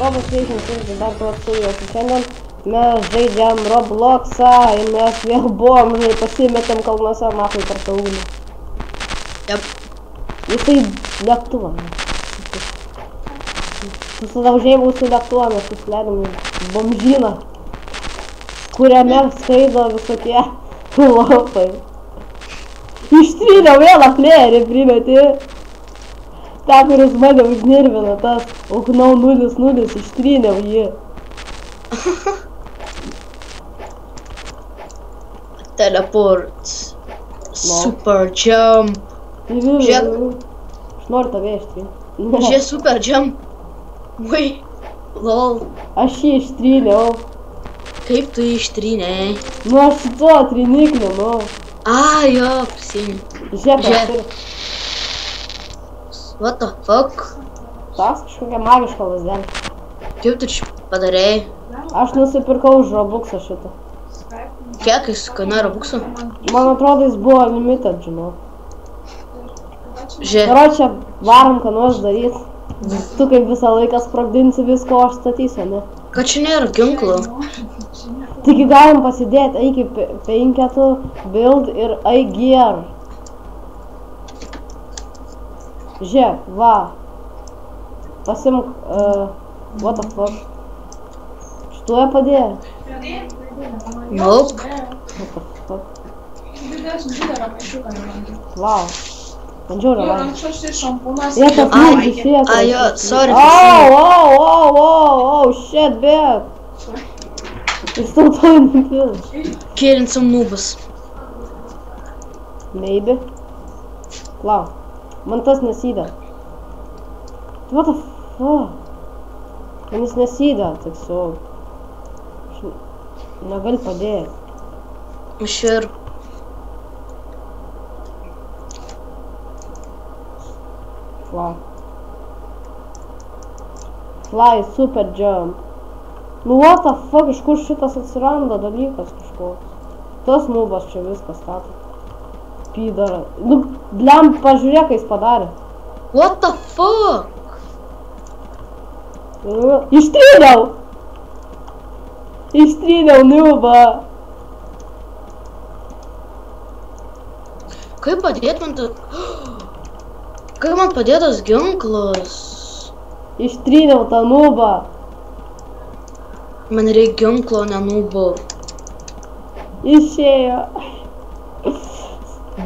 Robas veikiant ir dar studijos. Šiandien mes žaidžiam Robloxą ir mes vėl buvom, žinai, pasimetėm kalnuose, matai per ugnį. Jep. Jisai lėktuvą. Susidaužė mūsų lėktuvą, mes susileidom į bomžyną, kuriame skraido visokie lopai. Ištryniau vėl aplėrį primetė. Ta, kuris mane užnirvino, tas Uknau 00, ištryniau jį. Teleport. Super jump. Žiūrėk. Aš noriu tave ištrinti. Žiūrėk, super jump. Ui. Lol. Aš jį ištryniau. Kaip tu jį ištrynėjai? Nu aš su tuo trinikliu, nu. A, jo, prisimenu. Žiūrėk, Žiūrėk. aš turiu. What the fuck? Tas kažkokia magiška lasdelė. Kaip tu čia padarėjai? Aš nusipirkau už Robuxą šitą. Kiek jis kainuoja robuksų? Man atrodo, jis buvo limited, žinau. Žiūrėk. Karočią, varom, ką nors daryt. Tu kaip visą laiką sprogdinsi viską, o aš statysiu, ne? Kad čia nėra ginklų. Tik galim pasidėti, eik į penketų, build ir eik gear. Žiūrėk, va. Pasimk, uh, e, what the fuck. Štuoja padėjo. Nope. What the fuck. Wow. Buongiorno, vai. Non so se shampoo, ma se... Io, sorry. Oh, oh, oh, oh, oh, shit, bitch. It's still time to kill. Killing some noobus. Maybe. Wow. Man tas nesyda. What the fuck? Man jis nesyda, tiesiog. So. Negali padėti. Aš ir Fly. Fly, super jump. Nu what the fuck, iš kur šitas atsiranda dalykas kažkoks. Tas nubas čia viską stato. Pydara. Nu, blem, pažiūrėk, ką jis padarė. What the fuck? Nu, Ištryniau! Ištryniau nubą. Kaip padėt man tu... Kaip man padėtas ginklas? Ištryniau tą nubą. Man reikia ginklo, ne nubo. Išėjo.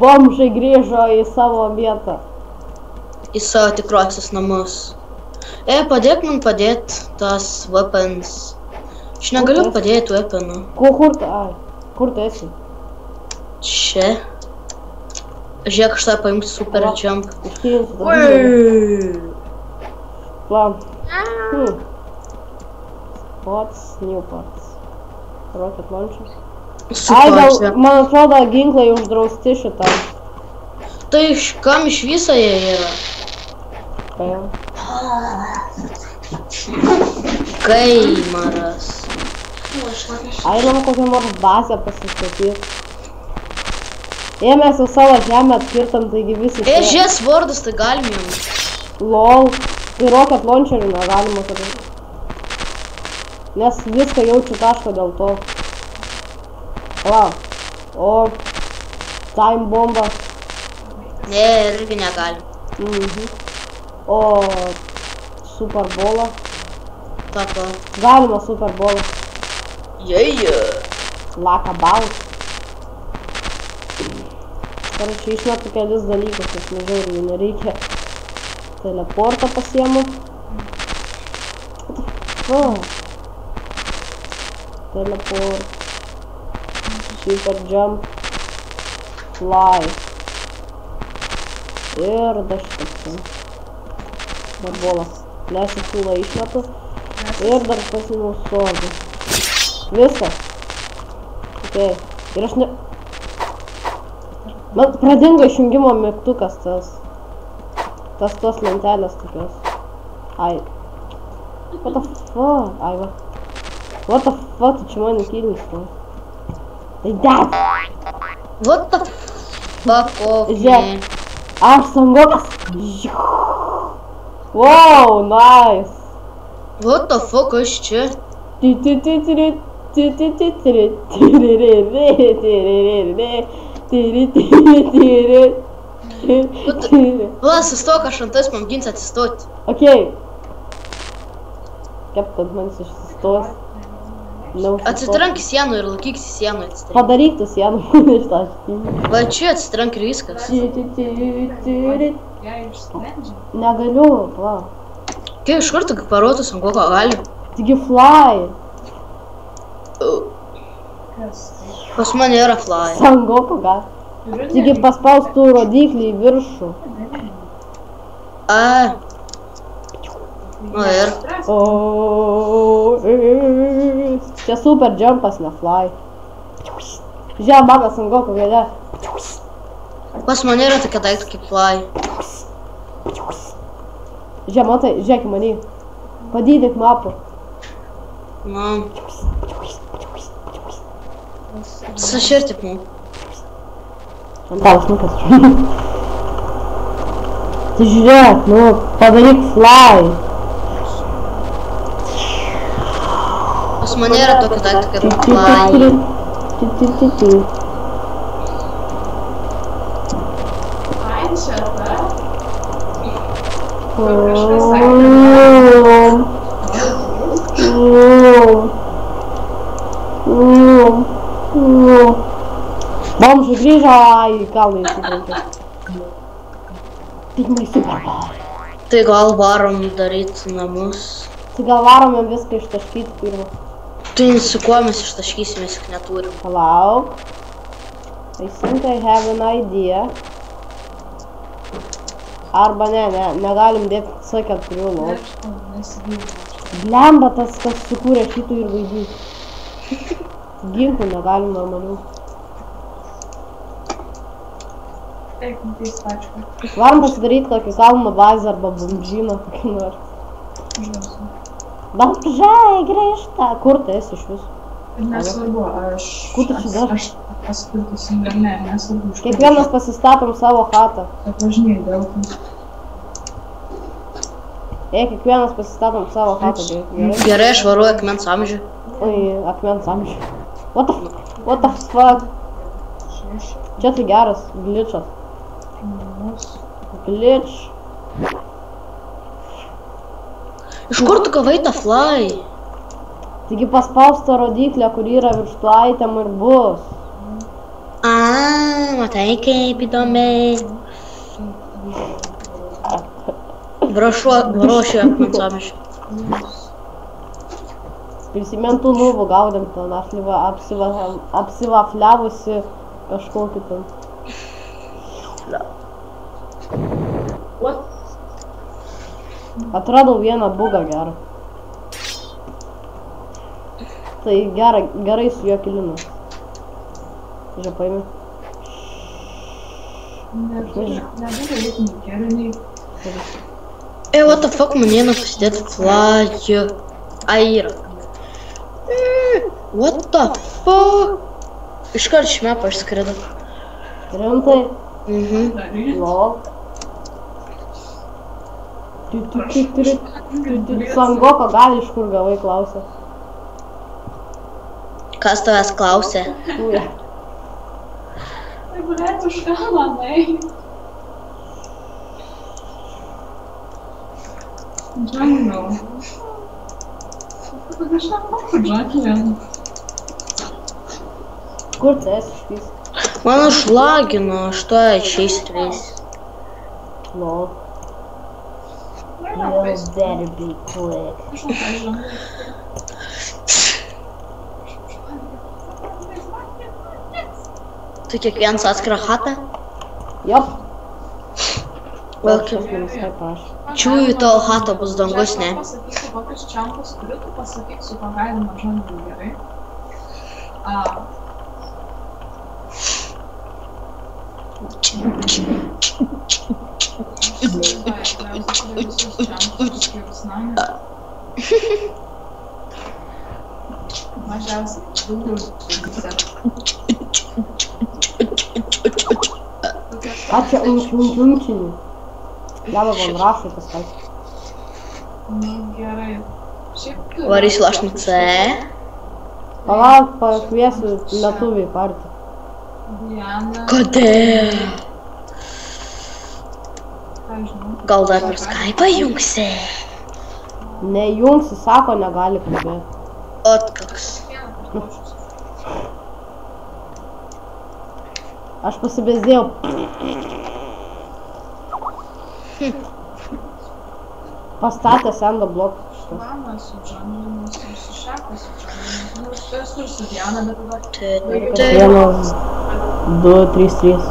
Bomžai grįžo į savo vietą. Į savo tikrosius namus. E, padėk man padėt tas weapons. Aš negaliu padėti weaponų. Kur tu? Ai, kur tu esi? Čia. Žiūrėk, aš tą paimsiu super jump. Plan. Hmm. Spots, new parts. Rocket launcher. Ai, gal, man atrodo, ginklai uždrausti šitam. Tai iš kam iš viso jie yra? Paim. Kaimaras. Einam kokią nors bazę mes jau savo žemę atkirtam, taigi visi E, žies vardas, tai galim jums. LOL. Tai rocket launcherių negalima turėti. Nes viską jaučiu taško dėl to. Va. O. Time bomba. Ne, irgi negalim. Mhm. O. Super bola. Tako. Galima super bola. Jeje. Lakabau. Karočiui išmetu kelis dalykus, aš nežinau, jų nereikia. Teleportą pasiemu. Fuck? Teleport. Super jump. Fly. Ir dar šitas. Dar bola. Leisiu kūlą išmetu. Ir dar pasimu sodą. Viskas. Ok. Ir aš ne... Man pradingo išjungimo mygtukas tas. Tas tos lentelės tokios. Ai. What the fuck? Ai va. What the fuck, čia man įkylis to. Tai dat. What the fuck off, Žiūrėk. man. Aš sangokas. Wow, nice. What the fuck, kas čia? Ti- ti- ti- tiri- ti- ti- ti- tiri- tiriri- tiriri- Atsitrank į sieną ir laikyk į sieną atsitrank. Padaryk tu sieną ištaškyti. Va čia atsitrank ir viskas. Negaliu, va. Kai iš karto parotus ant kokio gali. Taigi fly. Pas mane yra fly. Sangoko gal. Taigi paspaustų rodiklį į viršų. A. Nu ir. O, čia super jumpas, ne fly. Žiūrėk, mano sangoko gale. Pas mane yra tokia daikta kaip fly. Žiūrėk, matai, žiūrėk į mane. Padydik mapą. Nu. Saširtik mu. Šantalas nukas. Tai žiūrėk, nu, padaryk fly. Pas mane yra tokia fly. ti- ti- ti- ti. Ai, įsitraukė. Tik super. Tai gal varom daryti namus. Tai gal varom jam viską ištaškyti pirmą. Tai su kuo mes ištaškysim, mes juk neturim. Palauk. I think I have an idea. Arba ne, ne, negalim dėti C4 lov. Blemba tas, kas sukūrė šitų ir vaidų. Ginklų negalim normalių. Pačiu. Varom pasidaryti kokį kalno bazę arba bumžyną kokį nors. Žinosiu. Balžai grįžta. Kur tu esi iš viso? Ir nesvarbu, aš... Kur tu čia dar? Aš paskirtus ne, nesvarbu. iš Kiekvienas pasistatom savo chatą. čia Važinėjai dėl to. Ei, kiekvienas pasistatom savo chatą. Gerai. Gerai, aš varuoju akmens amžių. Oi, akmens amžių. What the, what the fuck? Čia tai geras glitchas. Glitch. Iš kur tu gavai tą fly? Taigi paspausta rodiklė, kur yra virš tų item ir bus. A, matai kaip įdomiai. Brašuo, brošiu akmens amžių. Prisimintų nubų gaudėm ten, apsiva, apsiva, apsivafliavusi kažkokį ten. Atradau vieną bugą gerą. Tai gera, gerai su juo kilinu. Žiūrėk, paimi. E, what the fuck, man eina pasidėti fly. Ai, yra. Mm, What the fuck? Iškart šmepa išskrido. Rimtai. Mhm. Lol. Tu, tu, tu, turi, tu, tu, Sangoko gali iš kur gavai klausė. Kas tavęs klausė? Uja. Tai blėt už ką manai? Jungle. Aš nemoku jungle. Kur tu esi išvis? Man užlagino, aš to išeis ir You better be quick. Tu kiekvienas atskirą hatą? Jop. Prašau. Čiūjų tavo hatą bus dangus, ne? Pasakysiu, kokius čiampus turiu, tu pasakyk su kuo galima žangu gerai. A. Mas já А че он не Я бы понравился, так сказать. Говоришь, лашница. Е? Ала, по на тубе парти. Къде? Е? Gal dar per Skype jungsi? Nejungsi, sako, negali kalbėti. Kartošius. Aš pasibėsdėjau. Pastatė sendo bloką. Šlama su ir su Šekas su. Nu, esi ir su Diana, tu. vienas, du, trys, trys.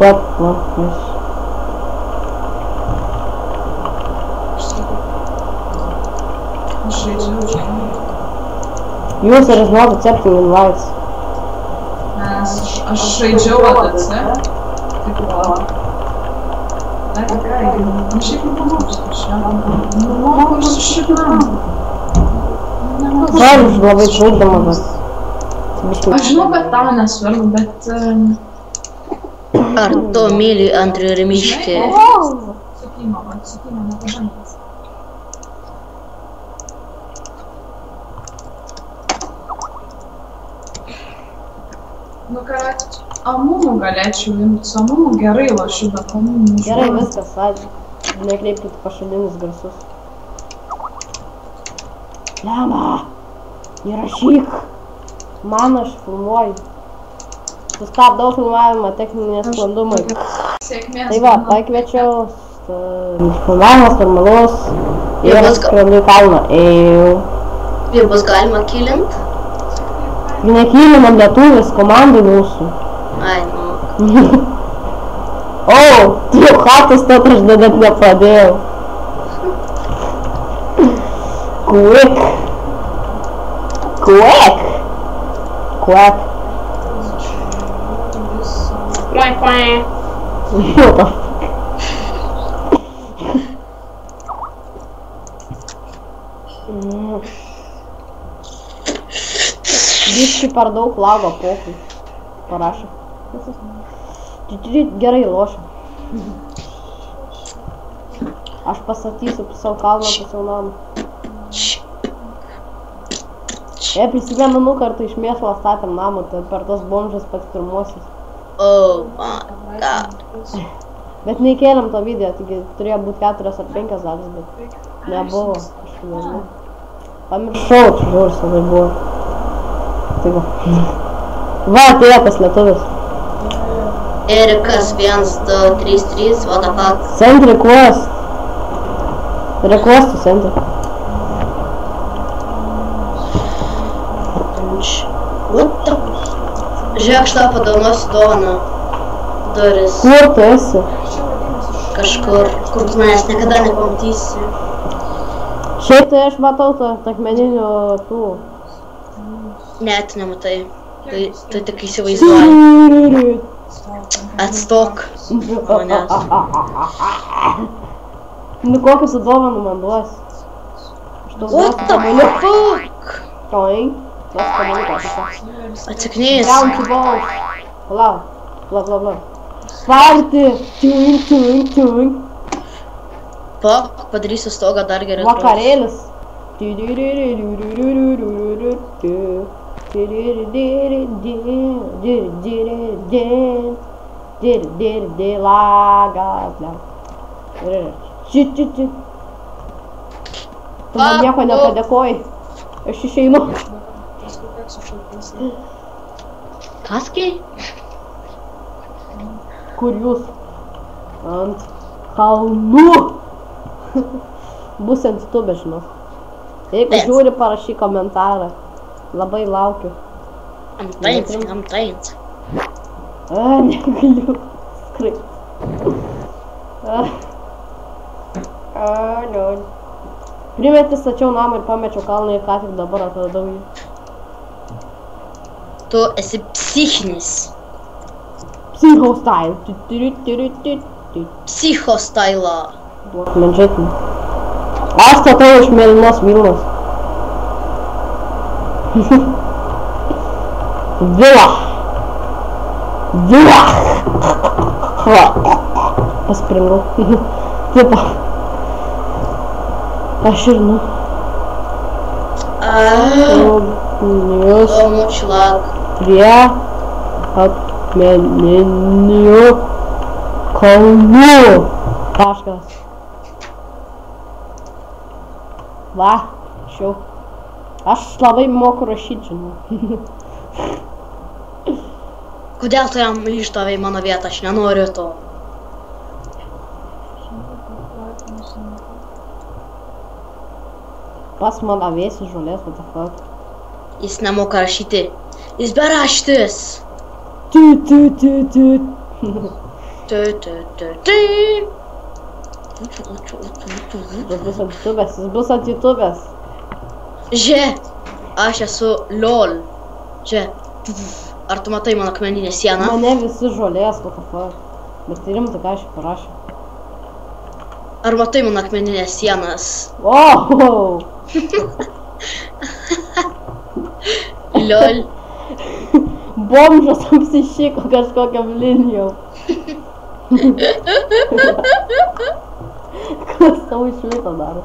Va, vis. Aš sakau. Aš žaidžiu Džonliną. User is not accepting invites. Nes aš- aš žaidžiau ADC. Taip va. Na tikrai, nu šiaip įdomus kažką. Nu, moku su šitam. Sorry, už labai žaidama, bet... Biškai. Aš žinau, kad tau nesvarbu, bet... em, Ar tu myli Andrių Rimiškį? Sukimo, man sukimo nepažintas. Nu ką, amumų galėčiau imti, su amumu gerai lošiu, bet amumu Gerai, viskas, ačiū. Nekreipkite pašalinius garsus. Lema, įrašyk. Man aš filmuoju. Sustabdau filmavimą, techniniai sklandumai. Sėkmės. Tai va, pakviečiau. Filmavimas normalus. Ir Ir aš viską. skrendu į kalną. Ėjau. Ir bus galima kilint? Nekylinam lietuvis komandai mūsų. Ai, nu. O, tu jau chatos to aš dar net nepradėjau. Quick. Quick. Quick. Quack, quack. What the fuck? Mm. Biški per daug lago pokui. Parašė. Gerai lošia. Aš pastatysiu savo kalną po savo namą. Jei prisimenu, nu kartą iš mėšlo statėm namą, tai per tos bomžas pats pirmosius. Oh my god. Bet neįkėlėm to video, taigi turėjo būti keturios ar penkios dalis, bet nebuvo. Kažkaip nežinau. Pamiršau, čia žiūrės, tai buvo. Tai va. Va, atėjo tas lietuvis. Erikas 1, 2, 3, 3, what the fuck. Send request. Request to send. What the... Žiūrėk, aš tau padovanosiu dovaną. Duris. Kur tu esi? Kažkur, kur tu manęs niekada nepamatysi. Šiaip tai aš matau tą akmeninių tų. Net nematai. Tai, tai tik įsivaizduoji. Atstok. Manęs. Nu kokius tu dovanų man duosi? Aš tau What duosiu the kamuoliuką. fuck? Toink. Duosiu kamuoliuką. tiesiog. Atsiknys. Down to balls. Palauk. Bla bla bla. Sparti. Tink, tink, tink. Pok, padarysiu stogą dar geriau. Vakarėlis. Laga, bля. Či, či, či. Tu man nieko nepadėkoji. Aš išeinu. Kaskiai? Kur jūs? Ant kalnų. Bus ant YouTube, žinau. Jeigu žiūri, parašyk komentarą. Labai laukiu. I'm dancing. A, negaliu. Skrai. A. A, no. Primeti stačiau namą ir pamečiau kalną ir ką tik dabar atradau jį. Tu esi psichinis. Psicho style. Turi, turi, turi. Psicho style. Duok man žetį. Aš statau iš mėlynos Vilnos. Vila. Vila. Va. Paspringau. Tipo. Aš ir nu. Ah, Jūs oh, močilag. prie akmeninių kalnų. Taškas. Va, šiau. Aš labai moku rašyti, žinau. Kodėl tu jam išdavai mano vietą, aš nenoriu to. Pas man avėsi žolės, what the fuck. Jis nemoka rašyti. Jis beraštis. Tu, tu, tu, tu. Tu, tu, tu, tu. Jis bus ant jutubės, jis bus ant jutubės. Že, aš esu LOL. Že, ar tu matai mano akmeninę sieną? Mane visi žolės, what the fuck. Bet tai rimtai, ką aš parašė. Ar matai mano akmeninės sienas? O, LOL. bomžas apsišyko kažkokiam linijom. Kas tau iš viso daro?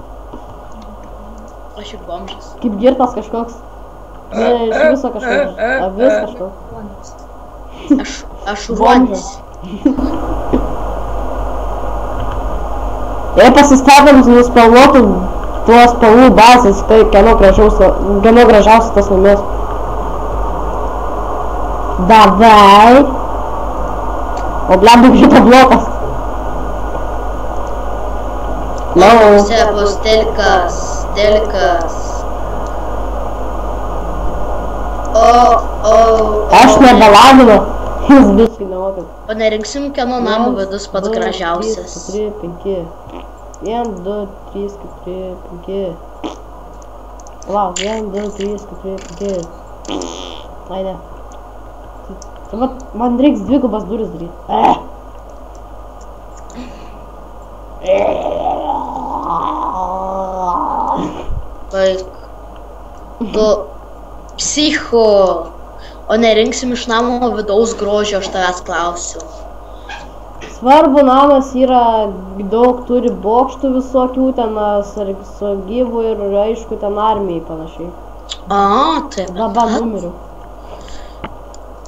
Aš ir bomžas. Kaip girtas kažkoks. Ne, iš viso kažkoks. Avis kažkoks. Aš, aš ruonis. Jei pasistatėm nuspalvotų tuos spalvų bazės, tai kieno gražiausia, kieno gražiausias tas laimės. Davai. O blemba šitą blokas. Čia bus telkas, telkas. O, o, o. Aš nebelavinu. Jis biškai nemoka. O nerinksim, kieno namo vidus pats gražiausias. trys, keturi, penki. 1, 2, 3, 4, 5. Palauk, 1, 2, 3, 4, 5. Ai ne. Tai, vat, man reiks dvigubas duris daryti. Eh. Baik. Tu psicho. O nerinksim iš namo vidaus grožio, aš tavęs klausiu. Svarbu, namas yra daug, turi bokštų visokių, ten sargyvų ir aišku, ten armijai panašiai. A, tai. Dabar numeriu.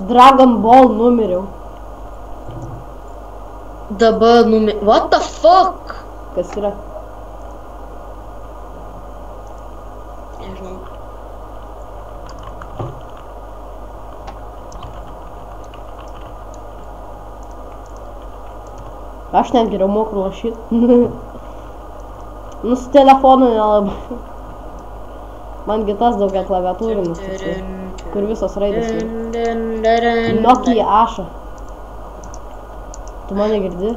Dragon Ball numeriu. Dabar numi... What the fuck? Kas yra? Nežinau. Aš net geriau moku rašyti. nu, su telefonu nelabai. Man kitas daugia klaviatūrinis, kur visos raidės. Nokia Aša. Tu mane girdi?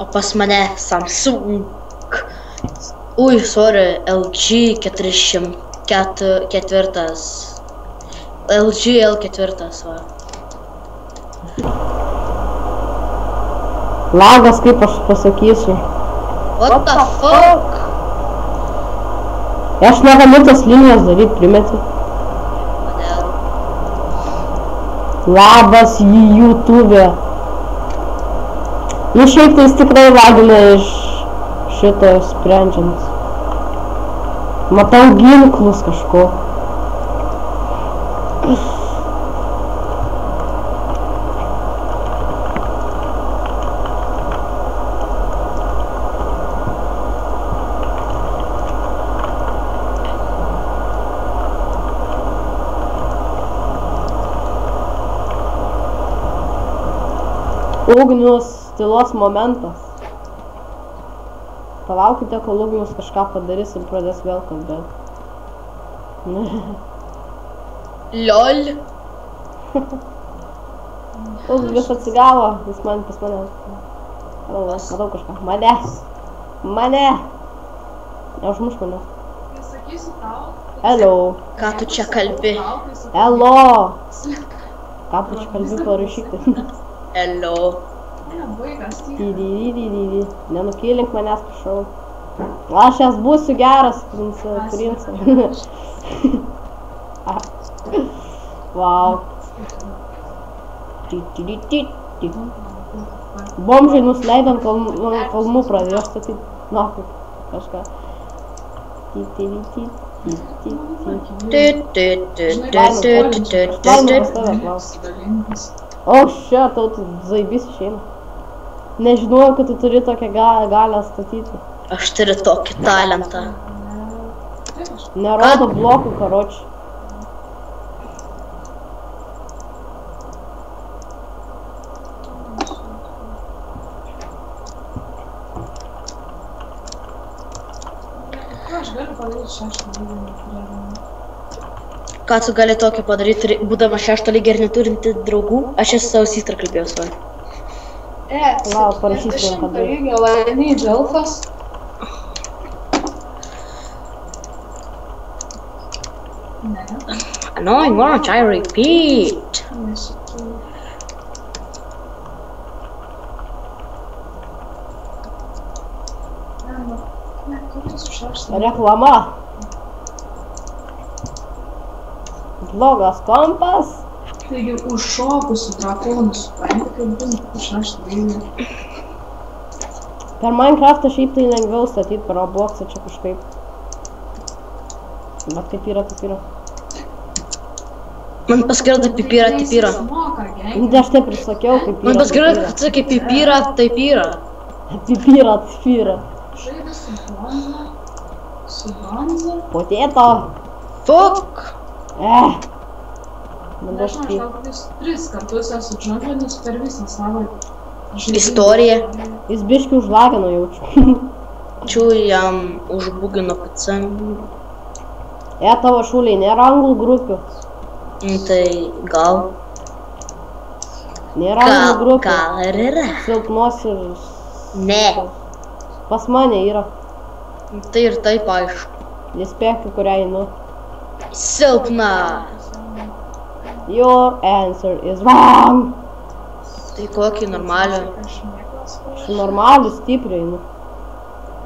O pas mane Samsung. Ui, sorry, LG 404. LG L4, va. Lagas, kaip aš pasakysiu. What the fuck? Aš negaliu tas linijas daryti, primeti. Kodėl? Labas į YouTube. Nu šiaip tai jis tikrai lagina iš šito sprendžiant. Matau ginklus kažko. Ugnius tylos momentas. Palaukite, kol Ugnius kažką padarys ir pradės vėl kalbėti. LOL. Ugnius atsigavo, jis man pas mane. Matau, matau kažką. Mane. Mane. Neužmuš mane. Nesakysiu tau. Hello. Ką tu čia kalbi? Hello. Ką tu čia kalbi parašyti? Hello. Nenukėlink manęs, prašau. Aš jas būsiu geras, prince, prince. wow. Bomžai nusileido ant kalnų, ant kalnų pradėjo statyti, na, kažką. Ty, ty, ty, ty, ty, ty. Tu, tu, tu, tu, tu, tu. Pasidalintas. O, šia, tau tai zaibys išeina. Nežinojau, kad tu turi tokią ga- galę statyti. Aš turiu tokį talentą. Nerodo blokų, karoči. ką aš galiu padaryti šeštą kurią Ką tu gali tokį padaryti, būdama šešto lygio ir neturinti draugų? Aš esu savo systrą kalbėjau su. E, Lau, parašysiu kad lygio laimėjai dželfas. Ne, Annoying orange, I repeat. nu, Reklama. Blogas kompas. Taigi užšokusių drakonų supranti, kaip būna šeštą lygį. Per Minecraftą šiaip tai lengviau statyti, per Robloxą čia kažkaip. Bet kaip yra, taip yra. Man paskirta pipira, tipira. Moka, geng. Nu, tai aš taip ir sakiau, kaip yra. Man paskirta, taip kad sakai pipira, taip yra. yra. Pipira, taip yra. Žaidė su bronza. Su bronza. Potėto. Fuck. Daug Nežinau, aš gal kokius tris kartus esu džunglinus per visą savo. Istoriją. Jis biški užlagino jaučiu. Čia jam užbugino PC. e, tavo šūliai nėra anglų grupių. Nu, Tai gal. Nėra anglų Gal, grupių. gal ir yra. Silpnos ir... Ne. Pas mane yra. Tai ir taip aišku. Jis pėki, kurią einu. Silpna. Your answer is wrong. Tai kokį normalią. Aš normalų stipriai einu.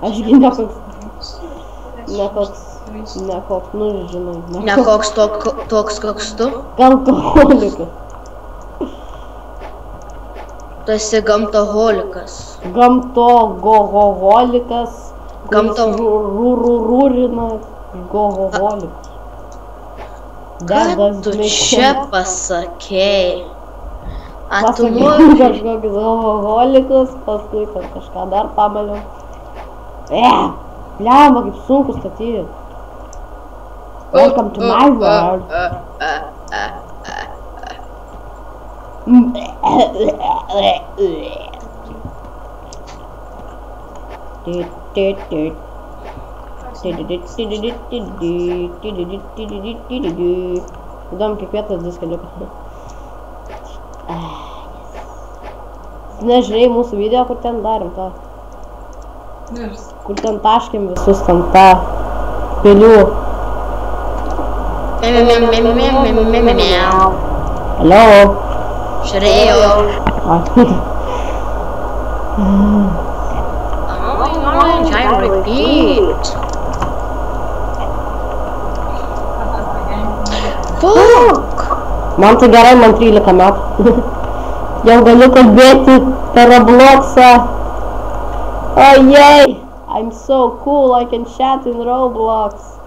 Ašgi ne koks, ne koks, ne koks, nu žinai, ne, Ne koks tok, toks, koks tu. Alkoholikas. Tu esi gamtoholikas. Gamto gohoholikas. Gamto- Rūrūrūrina gohoholikas. Gato Chapassaque. É? não alcoólicos constituem cascadar pamelo. É, llama que suco está tira. Welcome to my world. Dude, dude, dude. Įdomu, kiek vietos diske liko. Nežiūrėjai mūsų video, kur ten darėm tą, Mirs. kur ten taškėm visus ten tą pilių. Hello. Žiūrėjau. Ai. I repeat. Fuck. Man tai gerai, man 13 metų. Jau galiu kalbėti per Robloxą. Oh yay! I'm so cool, I can chat in Roblox.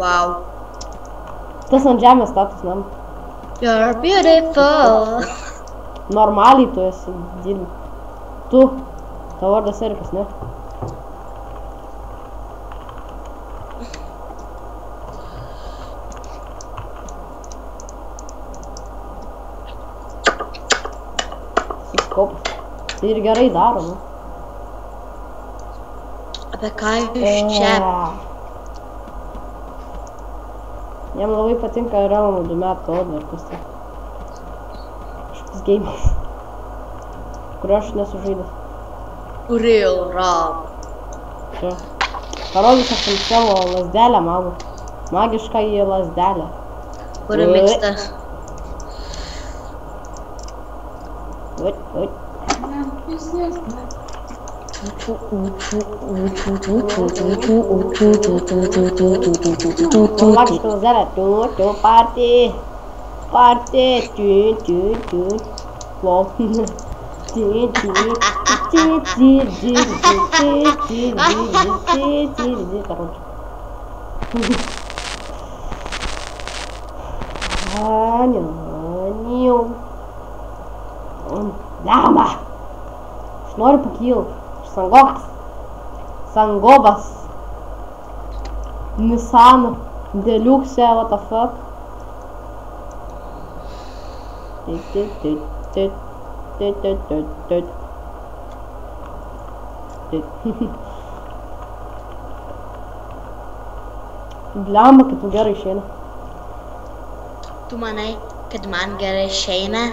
Wow. Tas ant žemės status nam. You're beautiful. Normaliai tu esi dirbi. Tu. Tavo vardas Erikas, ne? Tai ir gerai daro, nu. Apie ką jūs čia? Jam labai patinka Realmo 2 metų Oda ir kas tai. Kažkoks geimas. Kurio aš nesu žaidęs. Real rap. Čia. Parodysiu aš jums savo lasdelę magų. Magišką į lasdelę. Kuri mėgsta. Olá, era tu, tu parte, parte, tu, tu, tu, bom, tá pronto. Ah, não, não, dá, mas, ignora um pouquinho. sangoks, sangobas, Nissan, Deluxe, what the fuck. بلعمك تجاري شينا تو ماناي كدمان جاري شينا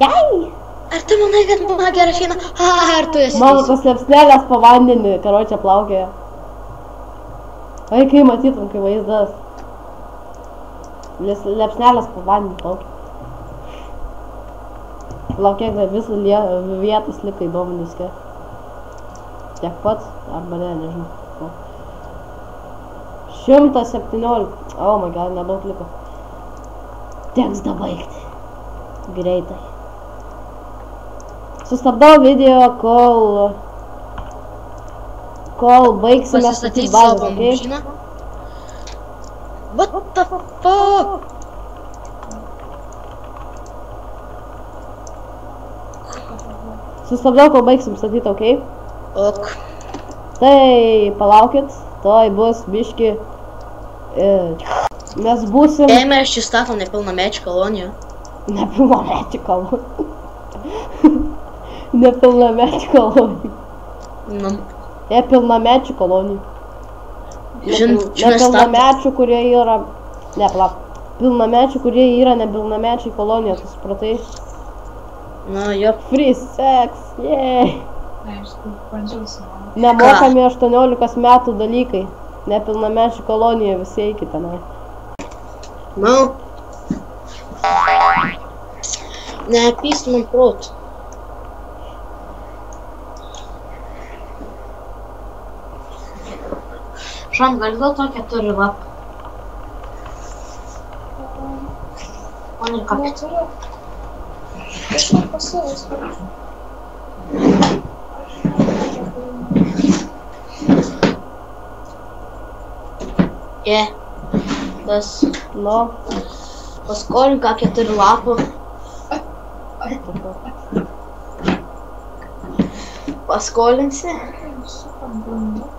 ياي Ar tu manai, kad mano gera šeina? A, ar tu esi? Mano tas lepsnelės po vandenį, karo čia plaukėja. Ai, kai matytum, kai vaizdas. Nes lepsnelės po vandenį plaukia. Plaukėk, visą vietas likai duomenys, kiek. Tiek pats, arba ne, nežinau. 117. Oh my god, nedaug liko. Teks dabaigti. Greitai. Sustabdau video, kol... Kol baigsime statyti bazę, okei? mašiną? What the fuck? Sustabdau, kol baigsim statyti, okei? Ok. Tai palaukit, toj bus biški. E, mes būsim mes čia statom nepilnamečių koloniją, nepilnamečių kolonijų. Nepilnamečių kolonijų. nu, Nepilnamečių kolonijų. žin, Nepil- čia mes statom. Nepilnamečių, kurie yra... Ne, palauk. Pilnamečių, kurie yra nepilnamečiai kolonijos, tu supratai? Nu, jo, Free sex, yeah. Nemokami 18 metų dalykai. Nepilnamečių kolonija visi eikite tenai. nu. Neapys man protų. Шангарда keturi lap. Он и как? E, tas, nu, paskolink ką keturi lapų. Paskolinsi?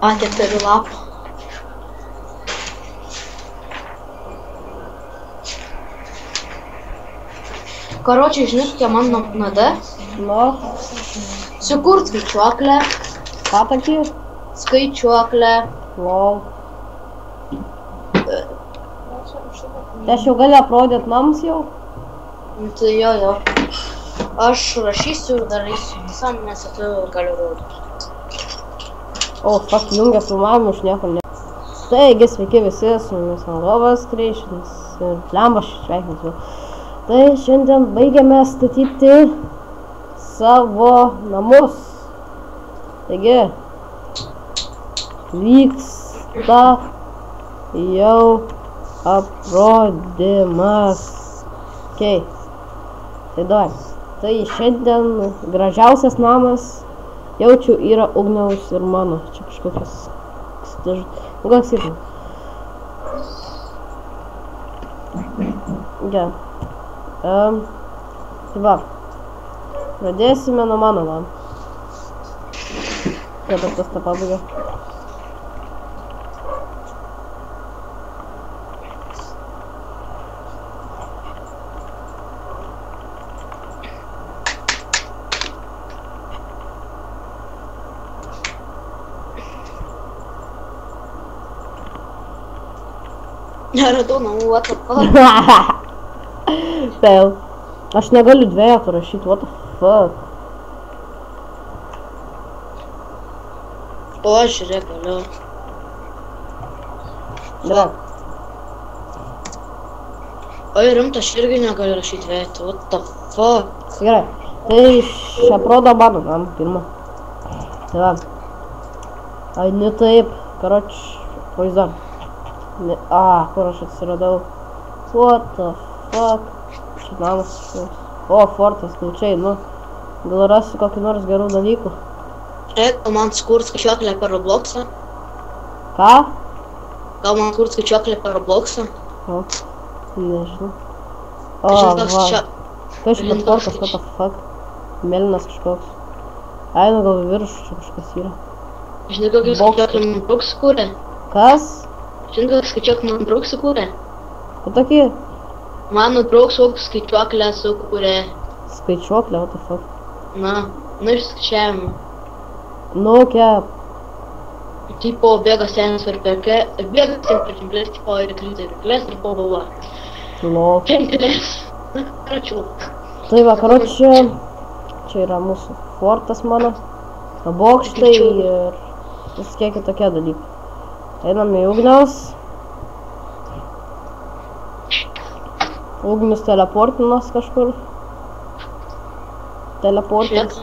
A, keturi lapų. Kokia man nu- nada? nu, Sukurt skaičiuoklę, ką tokį? skaičiuoklę. Lol. Tai aš jau galiu aprodyti nams jau? Nu, Tai jo, jo. Aš rašysiu ir darysiu visam, nes tu galiu rodyti. O, fuck, jungia filmavimą iš niekur ne. Taigi, sveiki visi, su jumis Angovas Creations ir Lemba sveikinsiu. Tai šiandien baigiame statyti savo namus. Taigi, vyksta jau aprodimas. Okay. Tai dar. Tai šiandien gražiausias namas jaučiu yra ugniaus ir mano. Čia kažkokias. Nu, gal skirtum. Gerai. Ем, Хіба? Радіє сім'я Номанова. Я это просто побуду. Наруто, ну вот. Fail. Aš negaliu dviejų parašyti, what the fuck. O, žiūrėk, galiu. Gerai. Oi, rimta, aš irgi negaliu rašyti vietų, what the fuck. Gerai. Tai šią prodą mano namą pirmą. Tai va. Ai, ne taip. Karoč, vaizduom. Ne, a, kur aš atsiradau. What the fuck. Čia namas. O, fortas, nu čia, nu. Gal rasi kokį nors gerų dalykų? Žiūrėk, gal man skurt skaičiuoklę per Robloxą. Ką? Gal man skurt skaičiuoklę per Robloxą. O, nežinau. O, toks va. čia. Tai šitas Lindas fortas, what the fuck. Mėlynas kažkoks. Ai, nu gal virš čia kažkas yra. Žinai, kokį skaičiuoklę man Brooks sukūrė. Kas? Žinai, kokį skaičiuoklę man Brooks sukūrė. O tokį Mano draugs kokį skaičiuoklę sukūrė. skaičiuoklė, what the fuck. Na, nu iš skaičiavimo. Nu, kep. Tipo, bėga senis per perkę, bėga senis per pinklės, tipo, ir krita ir pinklės, ir po galva. Lol. Pinklės. Račiau. Tai va, karočią, čia yra mūsų fortas mano, bokštai ir visokie kitokie dalykai. Einam į ugniaus. Ugnius teleportinas kažkur. Teleportinas.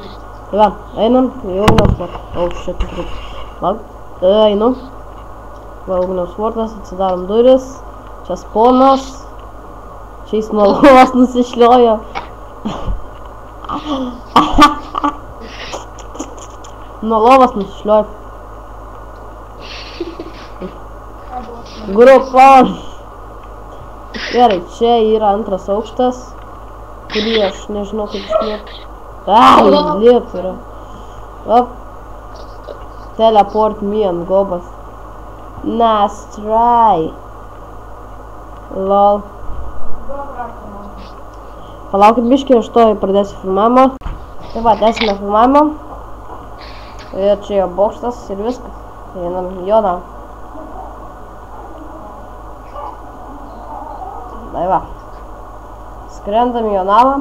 Tai va, einam į ugniaus fortą. O, šitą turiu. Lauk, e, einu. Va, ugniaus fortas, atsidarom duris. Čia sponas. Čia jis nuo lovos nusišliojo. Nuo lovos nusišliojo. Grupa. Gerai, čia yra antras aukštas, kurį aš nežinau kaip išlipti. Ai, liep yra. Op. Teleport me ant gobas. Nice try. Lol. Palaukit biškį, aš to pradėsiu filmavimą. Tai va, tęsime filmavimą. Ir čia jo bokštas ir viskas. Einam į Tai va. Skrendam į Jonavą.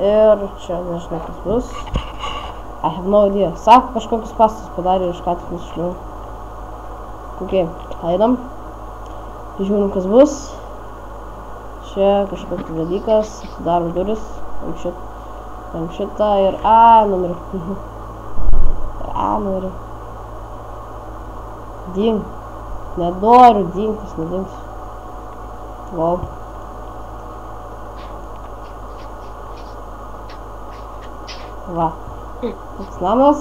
Ir čia nežinau kas bus. I have no idea. Sako, kažkokius pastus padarė iš ką tik nusišliau. Kokie? Einam. Žiūrim kas bus. Čia kažkoks dalykas. Daro duris. Tam šit. Tam šitą ir... A, numeriu. A, numeriu. Ding. Nenoriu dingtis, nedingsiu. Wow. Va. Toks namas.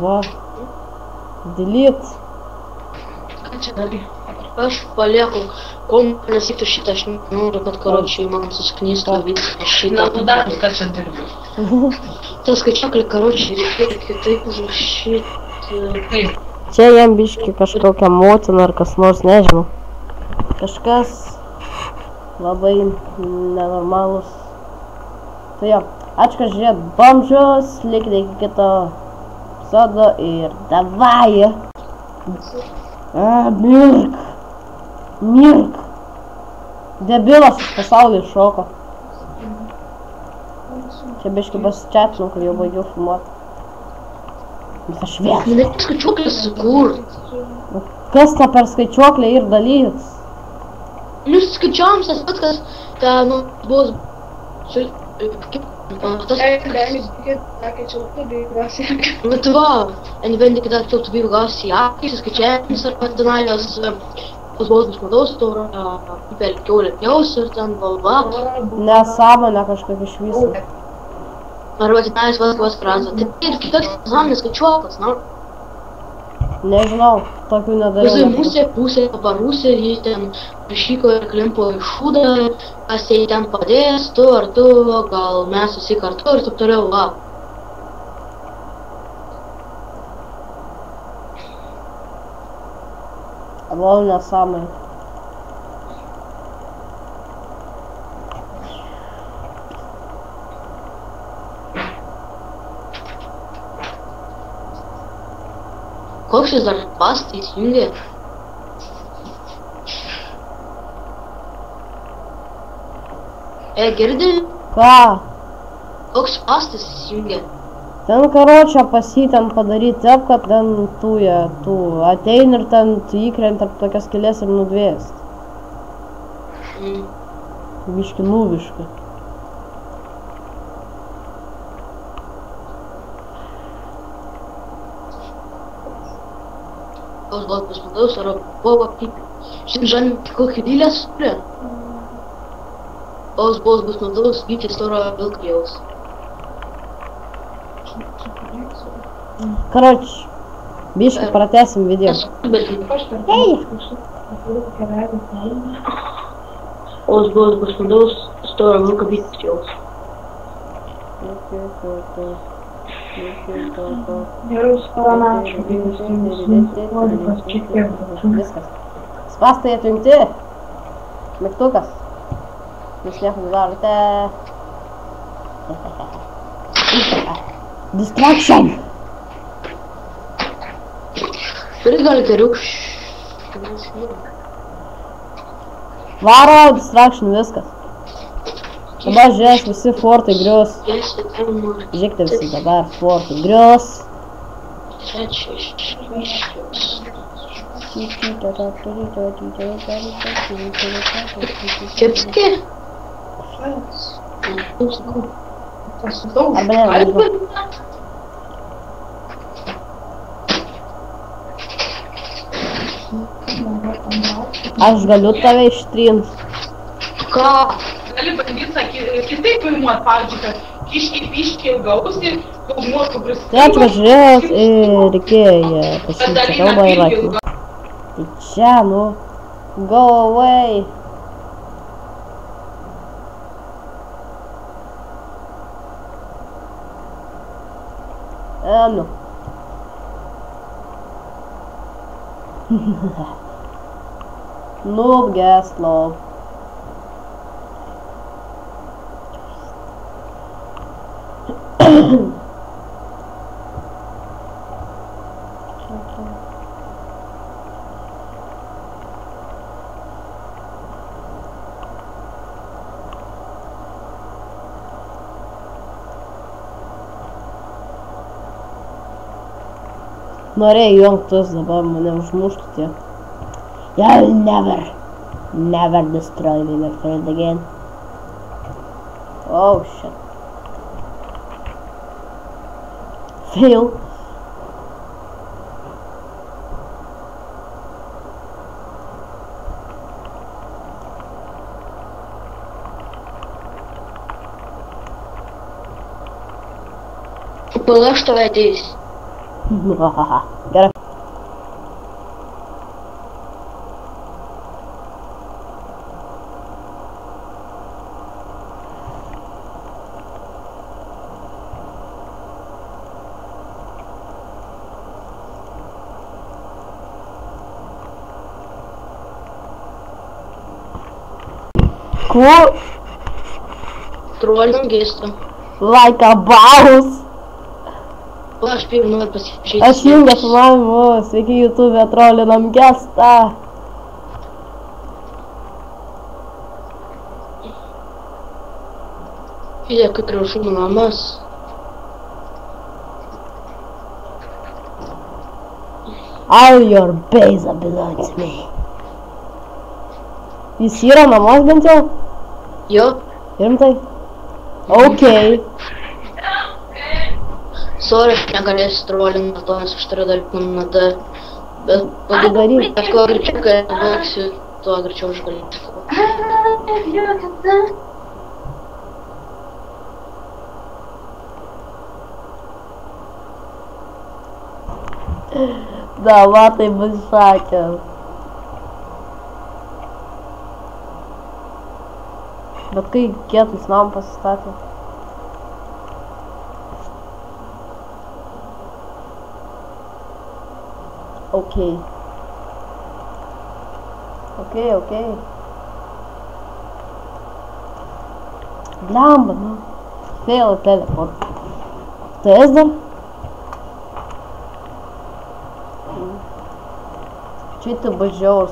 Va. Delete. Ką čia darai? Aš palieku, kol nesiptų šitą, aš noriu, kad karočiui man susknystų visą šitą. Na, nu dar ką čia dirbi. Tas skaičiuoklį, karočiui, reikia kitaip užrašyti. Kažkas labai nenormalus. Tai jo, ačiū, kad žiūrėt bomžius, likite iki kito epizodo ir davai. A, mirk. Mirk. Debilas iš pasaulio iššoko. Čia biški pasičiatinu, kai jau baigiau filmuoti. Aš vėl. Reikia skaičiuoklį sukurt. Kas ta per skaičiuoklę ir dalys? Nu, skaičiuojam tas pats, kas, ta, nu, bus, su, kaip, tas, nu, tai va, vende kada tiltų vyru gausi akis, skaičiavimus ar patinalios, pas baltus medaus, taurą, pipelį kiaulę pjaus ir ten balva, Nesąmonė kažkokia iš viso. arba tenais vas vas krantą. Tai ir kitoks pasaulinis skaičiuoklas, nu, Nežinau, tokių nedariau. musė, pusė parusė, jį ten prašyko ir klimpo į šūdą, kas jai ten padės, tu ar tu, gal mes visi kartu ir taip toliau, va. Lol nesąmonė. Koks jis dar pastą įsijungė? E, girdi? Ką? Koks pastas įsijungė? Ten karočią pas jį ten padaryti taip, kad ten tų, jie, tų ateini ir ten tu įkrenti tarp tokias kilės ir nudvėst. Mm. Biški nuviškai. Koks gal pasmadaus, ar buvo kaip... Šiandien žan kokį dylę surė. Os bus bus nudaus, gyti storo vilkjaus. Короче, бишка, протесим видео. Esu bet Эй! Os bus bus nudaus, storo vilka vilkjaus. Viskas. Spastai atjungti. Mygtukas. Jūs nieko nedarote. Distraction. Turi gali kariuk. Varo distraction viskas. Dabar žiūrės visi fortai grius. Žiūrėkite visi dabar fortai grius. Kepski? Arba ne, nežinau. Aš galiu tave ištrint. Ką? Gali bandyti sakyti, kitaip filmuot, pavyzdžiui, kad kiški, piški, ilgausi, daug nuotraukų Tai aš pažiūrėjęs ir reikėjo pasirinkti kalbą ir rašymą. Tai čia, nu, go away. Um, no. Noob gas love. Norėjau jungtus, dabar mane užmuštų tie. You'll never, never destroy me, my friend, again. Oh, shit. Fail. Pala aš tave ateis. Gerai. Cool, Trolling gėsta. like a. Pala aš pirmą noriu pasižiūrėti. Aš jungia filmavimu, sveiki YouTube, trolinam gestą. Žiūrėk, kaip gražu namas. All your base belong to me. Jis yra namas bent jau? Jo, Rimtai? Ok. sorry, aš negalėsiu trolling to, nes aš turiu dar ND. Bet Padaryk. Bet kuo greičiau, kai baigsiu, tuo greičiau aš galėsiu. Da, va tai bus Bet kai kietus nam pasistatė. Ok. Ok, ok. Blemba, nu. Fail teleport. Tai esi dar? Čia tu bažiau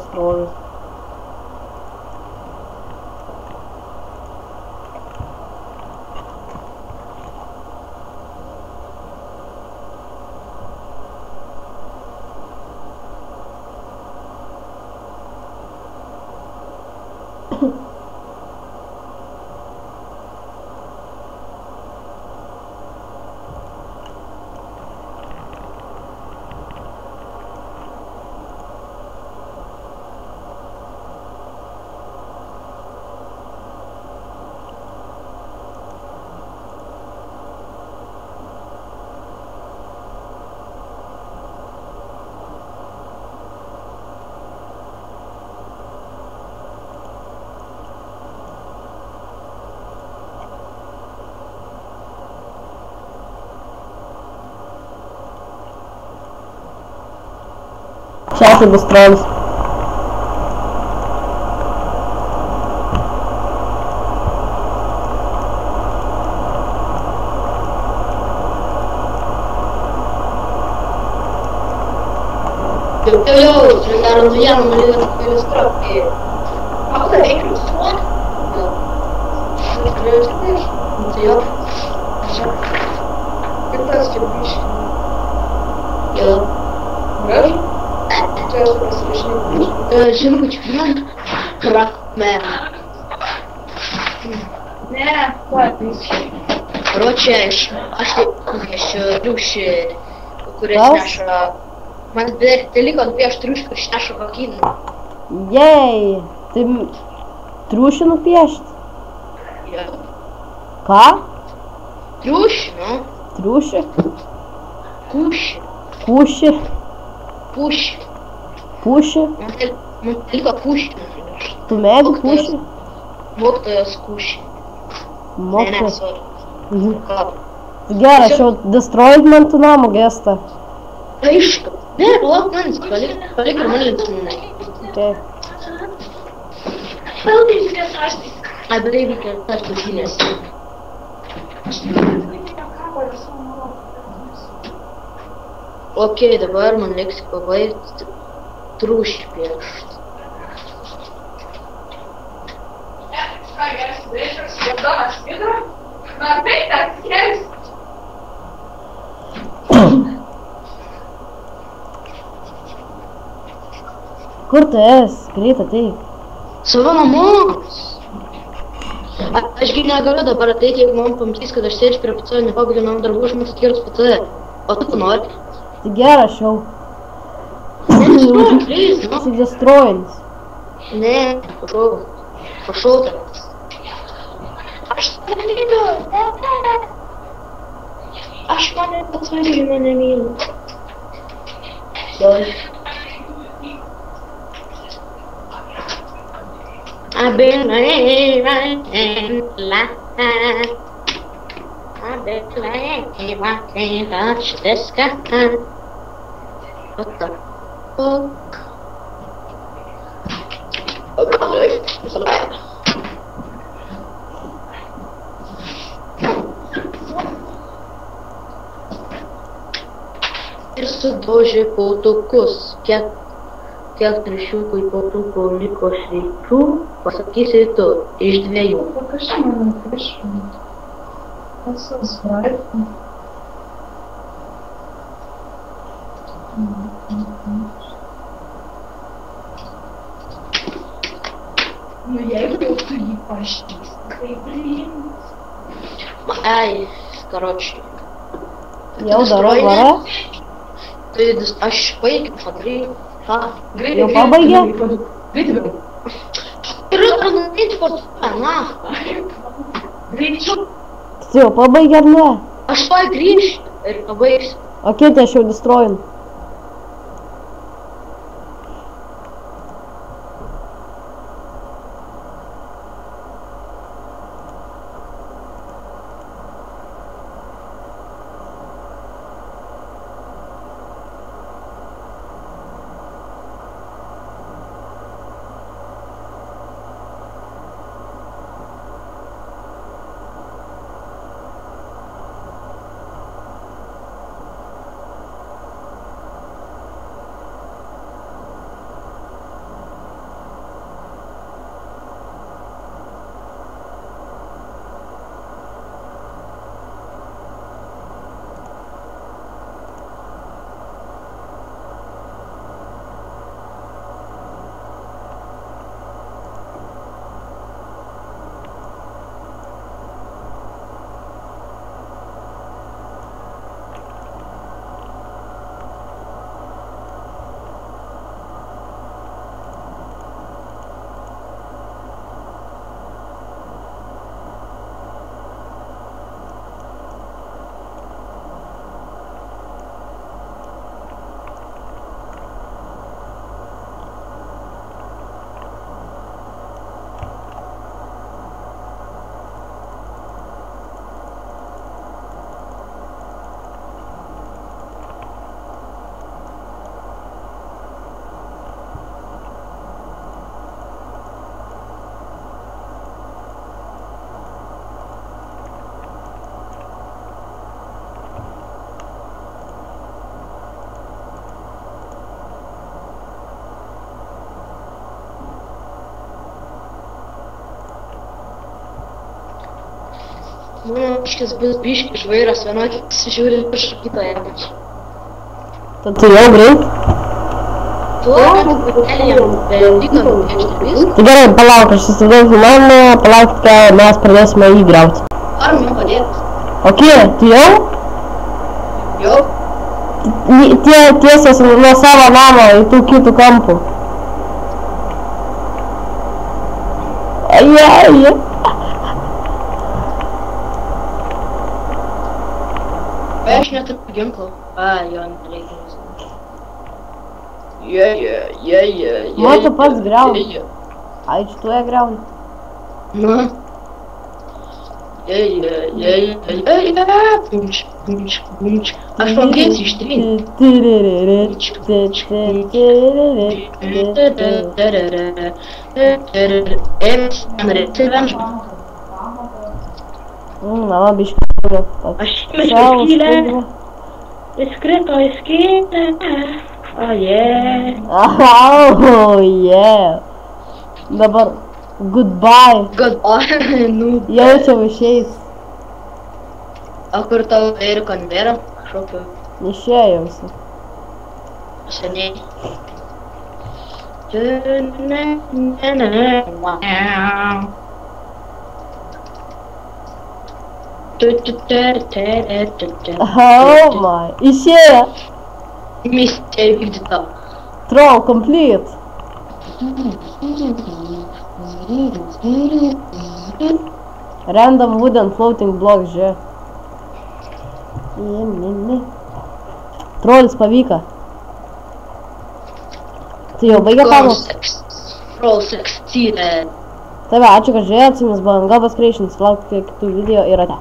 stovis. tai bus trolis. Jau, jau, jau, čia dar naujienų norėjau tik iliustruoti. O tai reikia iliustruoti? Jo. Tai jo. Čia. Кирилл про смішний. Кракмен. Не, ладно. Короче, а что еще трюші курить наша. У мене зберігає теліка, дві аж нашего з нашого ты Єй! Ти трюшину п'єш? Я. Ка? Трюшину? Трюші? Куші. Куші? Пущ. Pušį. Pušį? Man tel- man teliko kušį nupiešti. Tu. Mhm. Ką? Gerai, aš jau destroyed man tu namo gestą. Aišku. Ne, palauk manis, palik, palik ir man linksmai. Okay. I believe we can touch the penis. Ok, dabar man reiks pabaigti trūšį piešti. Ką geras, dėčiau, sėdomas vidurą? Na, tai tas geras. Kur tu esi? Greit ateik. Savo namus! A, ašgi negaliu dabar ateiti, jeigu man pamatys, kad aš sėdžiu prie PC, nepabaigiu namų darbų, aš man atkirs PC. O tu ko nori? Tai gerai, aš jau Ne, nežinau, please, nu. su destroyins. Ne, prašau. Prašau tavęs. Aš tave myliu. ne. Aš mane pats irgi mane myliu. Sorry. I've been living in life. I've been living, I can't touch the sky. What the fuck? Ir sudaužė pautukus, kiek, kiek triušiukų pautukų liko šveikių, pasakysi tu, iš dviejų. Покажи мне пишу. Это свайп. Ну, и, короче. Йо, здорово, здорово. Ты достаешь пейки, смотри. Ха. Йо, баба я. Все, побоярня. А что, Гриш? Окей, ты еще достроен. Biškis bus biškis žvairas, vienokis žiūri virš kito ypač. Tad tu jau greit. Tu. Tai gerai, palauk, aš sustabdau filmavimą, palauk, kai mes pradėsime jį grauti. Ar man padėti? Ok, tu jau? Jau. Tie tiesias nuo savo namo į tų kitų kampų. Ajai. Ai, aš neturiu ginklo. A, jo, nereikia. Je, je, je, je, je. Man tu pats je, griauni. je, je. Ai, čia tu ją greuni. Nu. Je, je, je, je, je, je. Punč, punč, punč. Aš mokėsiu ištrinti. Ėmės man revenž. Mm, Mama biškai turi. Aš įmečiau skylę. Įskrito į skylę. O, je. Oh, yeah. Dabar, goodbye. Goodbye, nu. Jaučiam išeis. O kur tavo ir konvera? Kažkokio Išėjausi. seniai. Ne, ne, ne, wow. Oh my. Išėjo. Misija įvykdyta. Troll complete. Random wooden floating ne. Trollis pavyko. Tai jau baigė pamokas. Roll succeeded. Tai va, ačiū, kad žiūrėjot, su jumis buvo Angabas Creations, laukite kitų video ir ate.